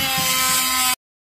Bye.